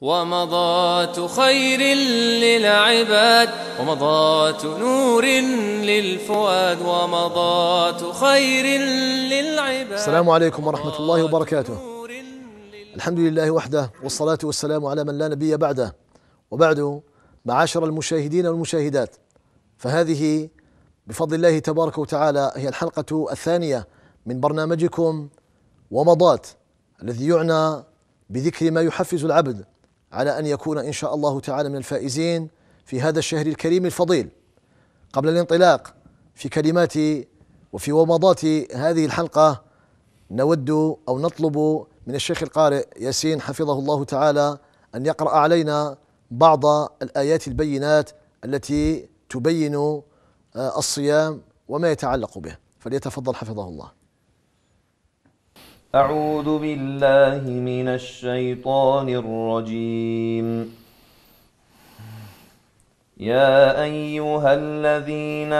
ومضات خير للعباد ومضات نور للفؤاد ومضات خير للعباد. السلام عليكم ورحمة الله وبركاته. الحمد لله وحده والصلاة والسلام على من لا نبي بعده. وبعد معاشر المشاهدين والمشاهدات. فهذه بفضل الله تبارك وتعالى هي الحلقة الثانية من برنامجكم ومضات الذي يعنى بذكر ما يحفز العبد. على أن يكون إن شاء الله تعالى من الفائزين في هذا الشهر الكريم الفضيل. قبل الانطلاق في كلمات وفي ومضات هذه الحلقة نود أو نطلب من الشيخ القارئ ياسين حفظه الله تعالى أن يقرأ علينا بعض الآيات البينات التي تبين آه، الصيام وما يتعلق به. فليتفضل حفظه الله. أعوذ بالله من الشيطان الرجيم. يا أيها الذين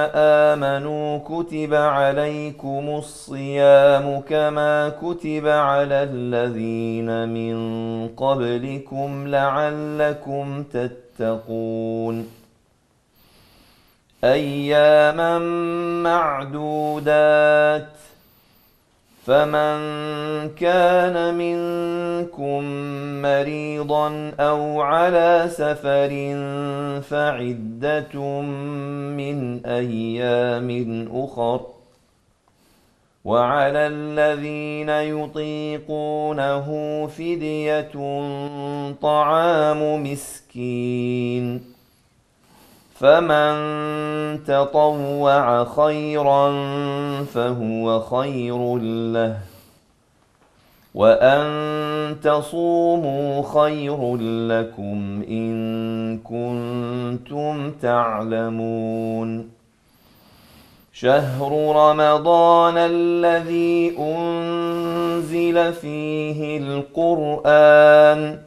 آمنوا كتب عليكم الصيام كما كتب على الذين من قبلكم لعلكم تتقون. أياما معدودات فمن كان منكم مريضا أو على سفر فعدة من أيام أخر وعلى الذين يطيقونه فدية طعام مسكين فمن تطوع خيرا فهو خير له وأن تصوموا خير لكم إن كنتم تعلمون شهر رمضان الذي أنزل فيه القرآن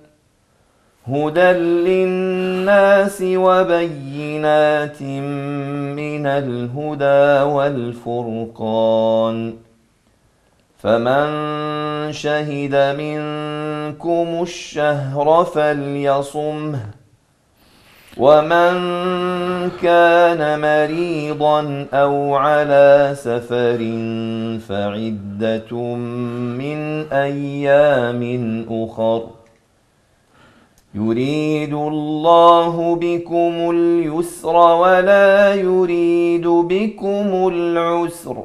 هدى للناس وبينات من الهدى والفرقان. فمن شهد منكم الشهر فليصمه ومن كان مريضا أو على سفر فعدة من أيام أخر. يريد الله بكم اليسر ولا يريد بكم العسر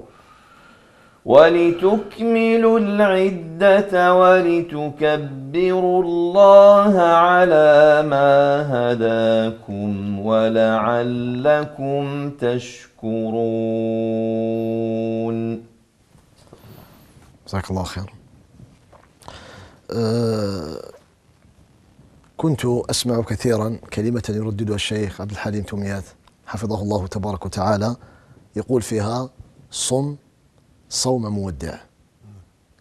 ولتكملوا العدة ولتكبروا الله على ما هداكم ولعلكم تشكرون. جزاك الله خير. أه كنت أسمع كثيرا كلمة يرددها الشيخ عبد الحليم تميات حفظه الله تبارك وتعالى يقول فيها صم صوم مودع.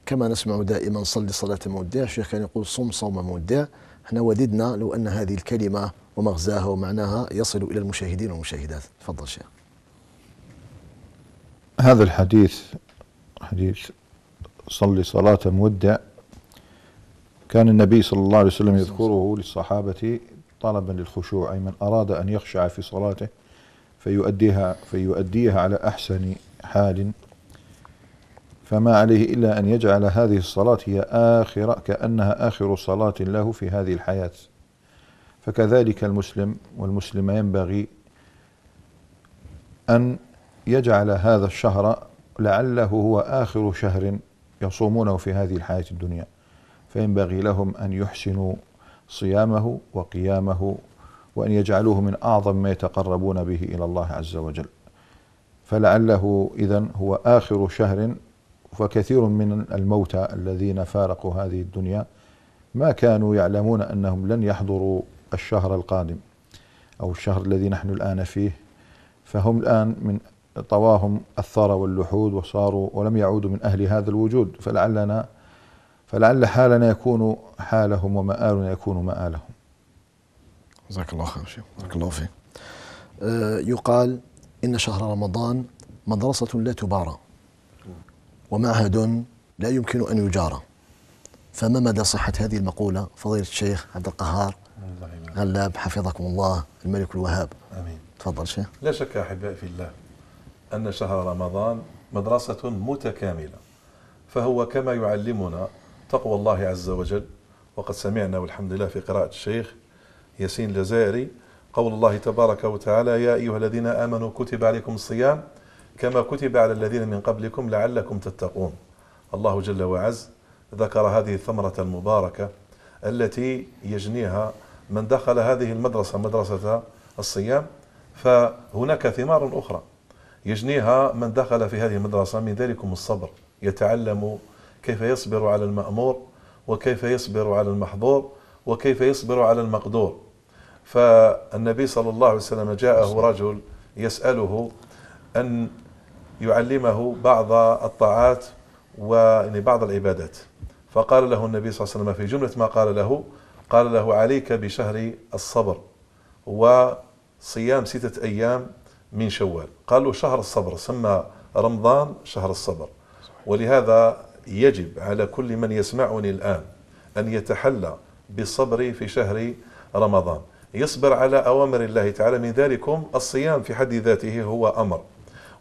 كما نسمع دائما صلي صلاة مودع. الشيخ كان يقول صم صوم مودع. إحنا وددنا لو أن هذه الكلمة ومغزاها ومعناها يصل إلى المشاهدين والمشاهدات. تفضل شيخ. هذا الحديث حديث صلي صلاة مودع كان النبي صلى الله عليه وسلم يذكره للصحابة طلبا للخشوع أي من أراد أن يخشع في صلاته فيؤديها فيؤديها على أحسن حال. فما عليه إلا أن يجعل هذه الصلاة هي آخر كأنها آخر صلاة له في هذه الحياة. فكذلك المسلم والمسلمة ينبغي أن يجعل هذا الشهر لعله هو آخر شهر يصومونه في هذه الحياة الدنيا. فينبغي لهم أن يحسنوا صيامه وقيامه وأن يجعلوه من أعظم ما يتقربون به إلى الله عز وجل. فلعله إذا هو آخر شهر فكثير من الموتى الذين فارقوا هذه الدنيا ما كانوا يعلمون أنهم لن يحضروا الشهر القادم أو الشهر الذي نحن الآن فيه. فهم الآن من طواهم الثرى واللحود وصاروا ولم يعودوا من أهل هذا الوجود. فلعلنا فلعل حالنا يكون حالهم ومآلنا يكون مآلهم. جزاك الله خير شيخ جزاك الله فيك. آه يقال إن شهر رمضان مدرسة لا تبارى ومعهد لا يمكن أن يجارى. فما مدى صحة هذه المقولة؟ فضيلة الشيخ عبد القهار غلاب حفظكم الله الملك الوهاب. آمين. تفضل شيخ. لا شك أحبائي في الله أن شهر رمضان مدرسة متكاملة فهو كما يعلمنا تقوى الله عز وجل. وقد سمعنا والحمد لله في قراءة الشيخ ياسين الجزائري قول الله تبارك وتعالى يا أيها الذين آمنوا كتب عليكم الصيام كما كتب على الذين من قبلكم لعلكم تتقون. الله جل وعز ذكر هذه الثمرة المباركة التي يجنيها من دخل هذه المدرسة مدرسة الصيام فهناك ثمار أخرى يجنيها من دخل في هذه المدرسة من ذلكم الصبر يتعلم كيف يصبر على المأمور وكيف يصبر على المحظور وكيف يصبر على المقدور. فالنبي صلى الله عليه وسلم جاءه رجل يسأله أن يعلمه بعض الطاعات ويعني بعض العبادات. فقال له النبي صلى الله عليه وسلم في جملة ما قال له قال له عليك بشهر الصبر وصيام ستة أيام من شوال. قالوا شهر الصبر سمى رمضان شهر الصبر. ولهذا يجب على كل من يسمعني الآن أن يتحلى بالصبر في شهر رمضان. يصبر على أوامر الله تعالى. من ذلكم الصيام في حد ذاته هو أمر.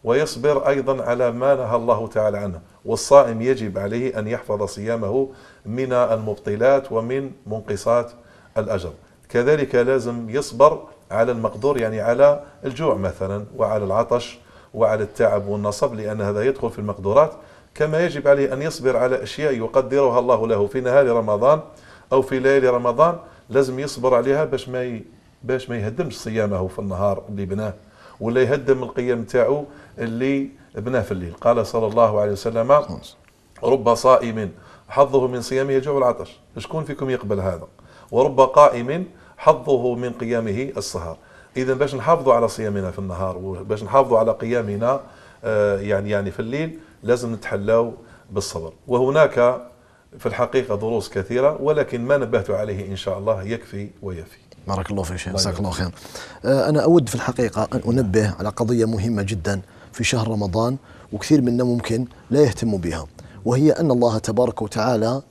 ويصبر أيضا على ما نهى الله تعالى عنه. والصائم يجب عليه أن يحفظ صيامه من المبطلات ومن منقصات الأجر. كذلك لازم يصبر على المقدور يعني على الجوع مثلا وعلى العطش وعلى التعب والنصب لأن هذا يدخل في المقدورات. كما يجب عليه أن يصبر على أشياء يقدرها الله له في نهار رمضان أو في ليالي رمضان لازم يصبر عليها باش ما. باش ما يهدمش صيامه في النهار اللي بناه ولا يهدم القيام تاعو اللي بناه في الليل. قال صلى الله عليه وسلم رب صائم حظه من صيامه الجوع والعطش شكون فيكم يقبل هذا؟ ورب قائم حظه من قيامه السهر. اذا باش نحافظوا على صيامنا في النهار وباش نحافظوا على قيامنا آه، يعني يعني في الليل لازم نتحلاو بالصبر. وهناك في الحقيقة دروس كثيرة ولكن ما نبهت عليه إن شاء الله يكفي ويفي. بارك الله فيك شيخ جزاك الله خير. آه، أنا أود في الحقيقة أن أنبه على قضية مهمة جدا في شهر رمضان وكثير منا ممكن لا يهتم بها وهي أن الله تبارك وتعالى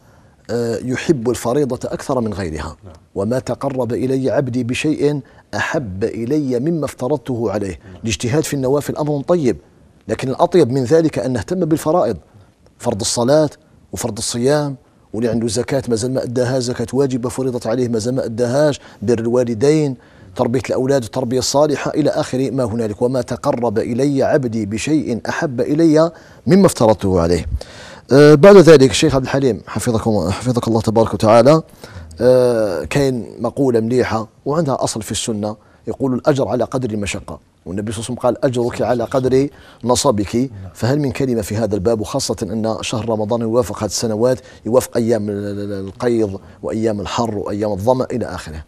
آه، يحب الفريضة أكثر من غيرها. وما تقرب إلي عبدي بشيء أحب إلي مما افترضته عليه. الاجتهاد في النوافل أمر طيب. لكن الأطيب من ذلك أن نهتم بالفرائض فرض الصلاة وفرض الصيام واللي عنده زكاة ما زال ما أداها زكاة واجبة فرضت عليه ما زال ما أداهاش بر الوالدين تربية الأولاد التربية الصالحة إلى آخر ما هنالك. وما تقرب إلي عبدي بشيء أحب إلي مما افترضته عليه. آه بعد ذلك الشيخ عبد الحليم حفظكم حفظك الله تبارك وتعالى آه كاين مقولة مليحة وعندها أصل في السنة يقول الأجر على قدر المشقة. والنبي صلى الله عليه وسلم قال أجرك على قدر نصبك. فهل من كلمة في هذا الباب وخاصة أن شهر رمضان يوافق هذه السنوات يوافق أيام القيض وأيام الحر وأيام الظمأ إلى آخره؟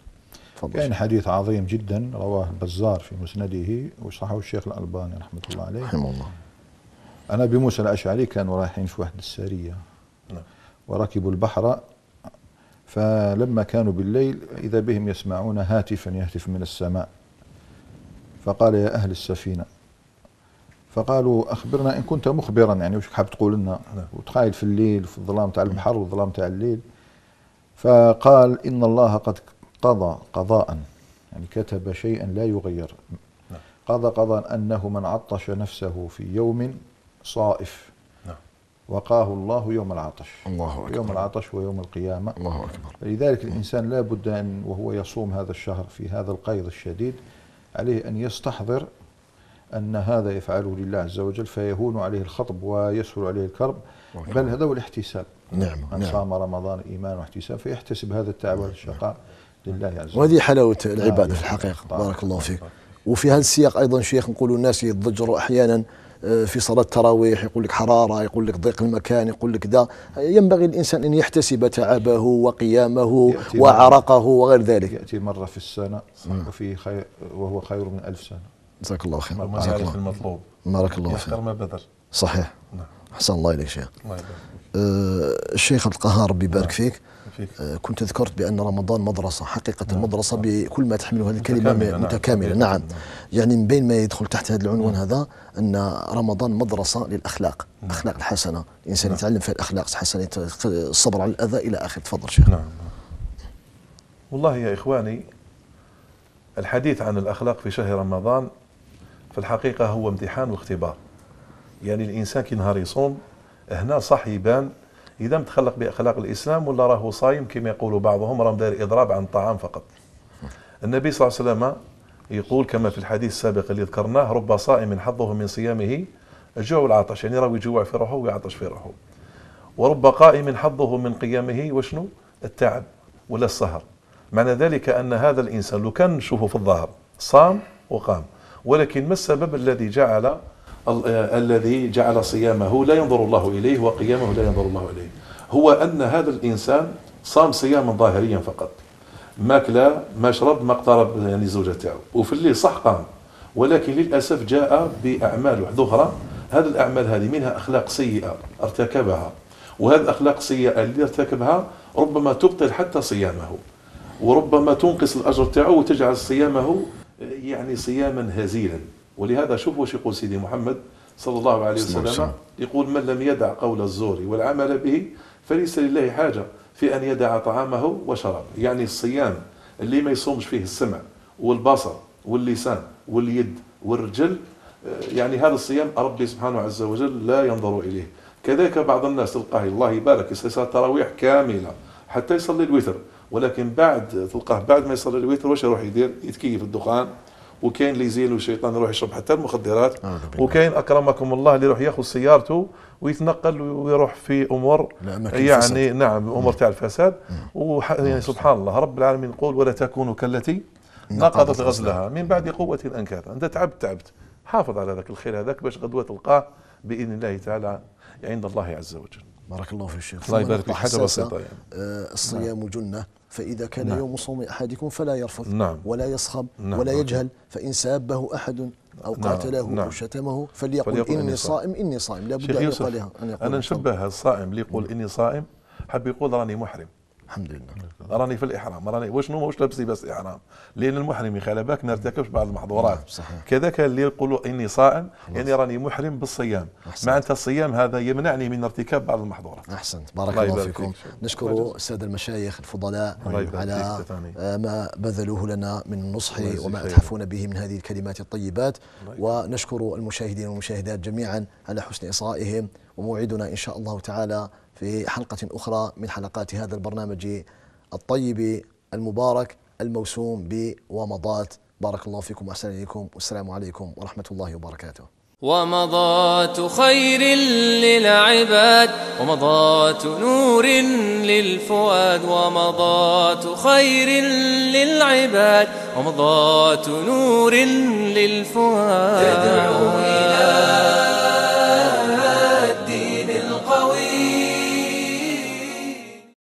كان حديث عظيم جدا رواه البزار في مسنده وصححه الشيخ الألباني رحمة الله عليه. رحمه الله. أنا بموسى الأشعري كانوا رايحين في واحد السرية. نعم. وركبوا البحر فلما كانوا بالليل إذا بهم يسمعون هاتفا يهتف من السماء. فقال يا أهل السفينة فقالوا أخبرنا إن كنت مخبرا يعني وش حاب تقول لنا؟ نعم. وتخايل في الليل في الظلام تاع البحر والظلام تاع الليل. فقال إن الله قد قضى قضاء يعني كتب شيئا لا يغير. نعم. قضى قضاء أنه من عطش نفسه في يوم صائف. نعم. وقاه الله يوم العطش. الله أكبر. يوم العطش ويوم القيامة. الله أكبر. لذلك الإنسان لا بد أن وهو يصوم هذا الشهر في هذا القيض الشديد عليه أن يستحضر أن هذا يفعله لله عز وجل فيهون عليه الخطب ويسهل عليه الكرب. بل هذا هو الاحتساب. نعم من نعم. صام رمضان إيمان واحتساب فيحتسب هذا التعب والشقاء لله عز وجل. وهذه حلاوة العبادة نعم. في الحقيقة. بارك الله فيك. وفي هذا السياق أيضا شيخ نقول الناس يضجروا أحيانا في صلاة التراويح يقول لك حرارة يقول لك ضيق المكان يقول لك ذا. ينبغي الإنسان أن يحتسب تعبه وقيامه وعرقه وغير ذلك. يأتي مرة في السنة وفي خير وهو خير من ألف سنة. جزاك الله خير. جزاك يعرف الله المطلوب. بارك الله فيك. ما بدر صحيح. نعم. أحسن الله إليك شيخ. الله يبارك آه، الشيخ عبد القهار ربي يبارك فيك. فيك. آه، كنت ذكرت بأن رمضان مدرسة حقيقة المدرسة بكل ما تحمله هذه الكلمة نعم. متكاملة، نعم. متكاملة. نعم نعم. يعني من بين ما يدخل تحت هذا العنوان هذا أن رمضان مدرسة للأخلاق الأخلاق الحسنة. الإنسان يتعلم فيها الأخلاق الحسنة الصبر على الأذى إلى آخر. تفضل شيخ. نعم. والله يا إخواني الحديث عن الأخلاق في شهر رمضان في الحقيقة هو امتحان واختبار. يعني الإنسان كي نهار يصوم هنا صح يبان إذا متخلق بأخلاق الإسلام ولا راهو صايم كما يقول بعضهم راه داير إضراب عن الطعام فقط. النبي صلى الله عليه وسلم يقول كما في الحديث السابق اللي ذكرناه رب صائم حظه من صيامه الجوع والعطش يعني راه يجوع في روحه ويعطش في روحه. ورب قائم حظه من قيامه وشنو؟ التعب ولا السهر. معنى ذلك أن هذا الإنسان لو كان نشوفه في الظاهر صام وقام ولكن ما السبب الذي جعل الذي جعل صيامه لا ينظر الله إليه وقيامه لا ينظر الله إليه. هو أن هذا الإنسان صام صياما ظاهريا فقط. ما كلا ما شرب ما اقترب يعني الزوجة تاعو وفي الليل صح قام ولكن للأسف جاء بأعمال أخرى هذه الأعمال هذه منها أخلاق سيئة ارتكبها. وهذه الأخلاق السيئة اللي ارتكبها ربما تبطل حتى صيامه. وربما تنقص الأجر تاعو وتجعل صيامه يعني صياما هزيلا. ولهذا شوف واش يقول سيدي محمد صلى الله عليه وسلم. يقول من لم يدع قول الزور والعمل به فليس لله حاجة في أن يدع طعامه وشرابه. يعني الصيام اللي ما يصومش فيه السمع والبصر واللسان واليد والرجل آه، يعني هذا الصيام ربي سبحانه عز وجل لا ينظر إليه. كذلك بعض الناس تلقاه الله يبارك يصلي التراويح كاملة حتى يصلي الوتر ولكن بعد تلقاه بعد ما يصلي الوتر واش يروح يدير؟ يتكيف الدخان. وكاين اللي يزينه الشيطان يروح يشرب حتى المخدرات. بالله. وكاين أكرمكم الله اللي يروح ياخذ سيارته ويتنقل ويروح في أمور يعني الفساد. نعم أمور تاع الفساد. وح يعني سبحان الله رب العالمين يقول ولا تكونوا كالتي نقضت نقضت غزلها. من بعد قوة انكاثا أنت تعبت تعبت. حافظ على ذاك الخير هذاك باش غدوه تلقاه بإذن الله تعالى عند الله عز وجل. بارك الله في الشيخ الله يبارك فيك. حساسة، بسيطة يعني. آه، الصيام جنة فإذا كان نعم. يوم صوم أحدكم فلا يرفث نعم. ولا يصخب نعم. ولا نعم. يجهل فإن سابه أحد أو نعم. قاتله نعم. أو شتمه فليقل فليقل إني صائم إني صائم لا بد شيخ أن يوسف يقالها أن يقول أنا نشبه الصائم اللي يقول إني صائم حب يقول راني محرم الحمد لله. راني في الإحرام راني وشنو واش لابس لباس الاحرام لأن المحرم بالك ما يرتكبش بعض المحظورات. نعم، صحيح. كذاك اللي يقولوا إني صائم يعني راني محرم بالصيام. معناتها الصيام هذا يمنعني من ارتكاب بعض المحظورات. أحسنت. بارك الله الله, فيكم. نشكر السادة المشايخ الفضلاء على. آه، ما بذلوه لنا من النصح وما خير. أتحفون به من هذه الكلمات الطيبات. ونشكر المشاهدين والمشاهدات جميعا على حسن إصغائهم. وموعدنا إن شاء الله تعالى في حلقة أخرى من حلقات هذا البرنامج الطيب المبارك الموسوم بومضات. بارك الله فيكم وأحسن إليكم. والسلام عليكم ورحمة الله وبركاته. ومضات خير للعباد ومضات نور للفؤاد ومضات خير للعباد ومضات نور للفؤاد. تدعو